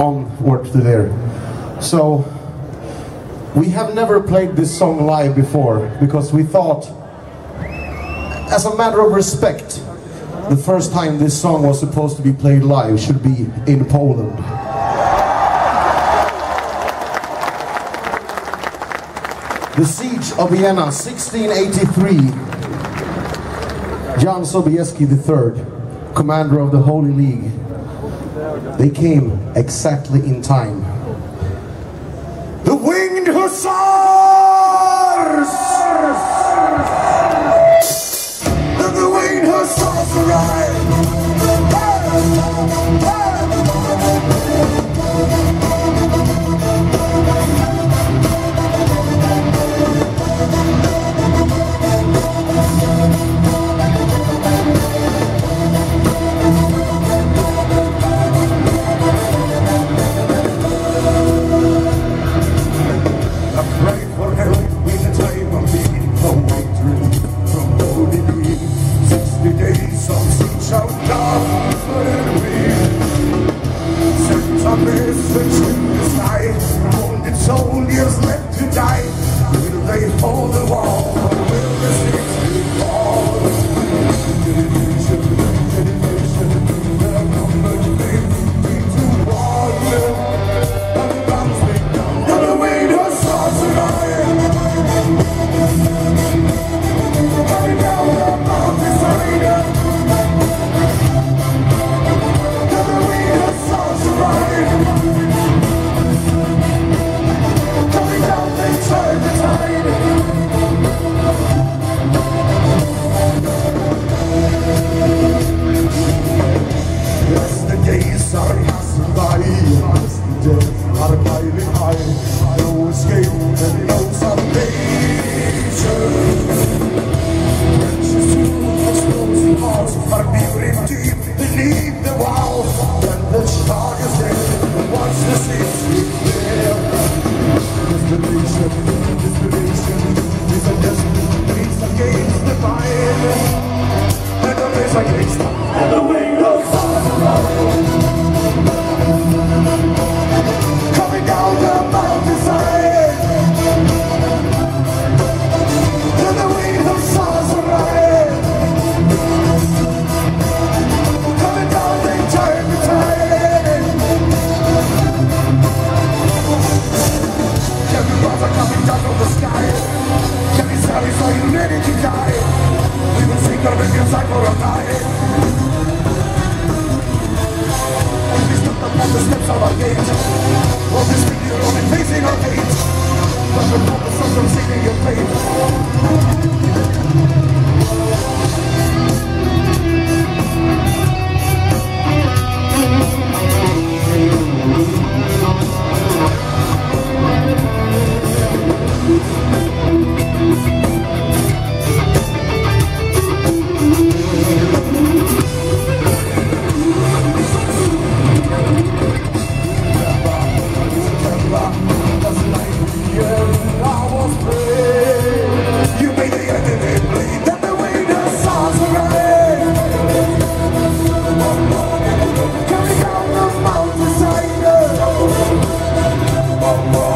onward to there. So we have never played this song live before because we thought, as a matter of respect, the first time this song was supposed to be played live should be in Poland. The Siege of Vienna, 1683. Jan Sobieski III, commander of the Holy League, they came exactly in time. The Winged Hussars! The, Winged Hussars arrived! Watch the seas we clear Destination all more.